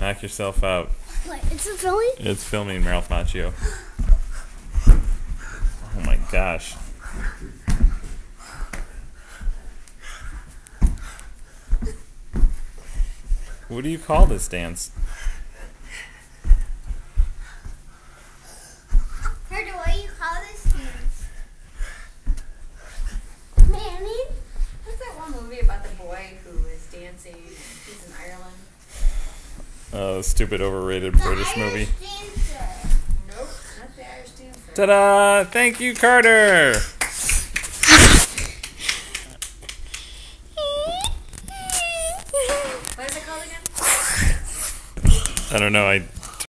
Knock yourself out. What? It's a filming? It's filming Ralph Macchio. Oh my gosh. What do you call this dance? Carter, what do you call this dance? Manny? What's that one movie about the boy who is dancing? He's in Ireland. Oh, stupid overrated British movie. Nope, not the Irish dancer. Ta-da! Thank you, Carter. What is it called again? I don't know. I